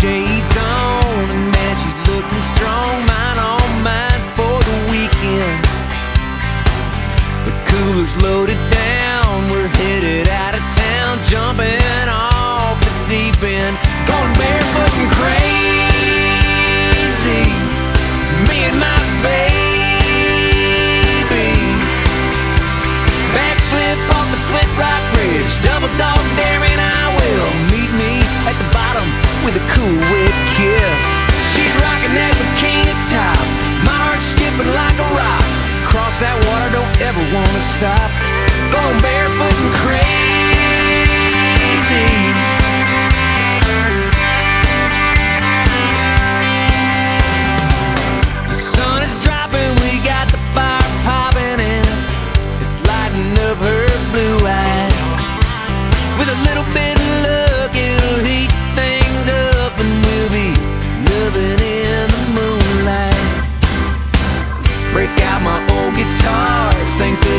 shades on And man, she's looking strong Mine on mine for the weekend. The cooler's loaded down We're headed out of town Jumping off the deep end. Going barefoot and crazy. stop.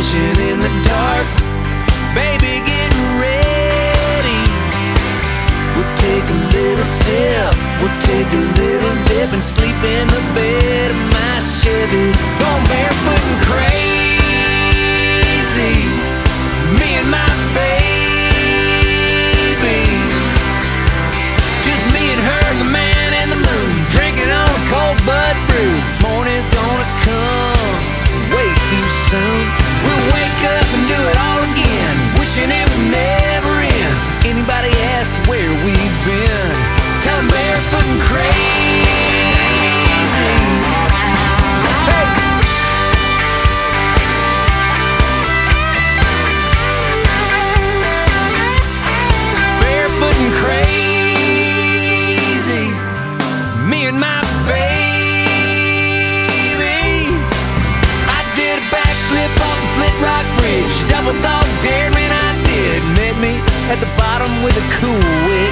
dancing in the dark. Baby, get ready. We'll take a little sip, we'll take a little dip and sleep in the bed of my Chevy. At the bottom with a cool kid.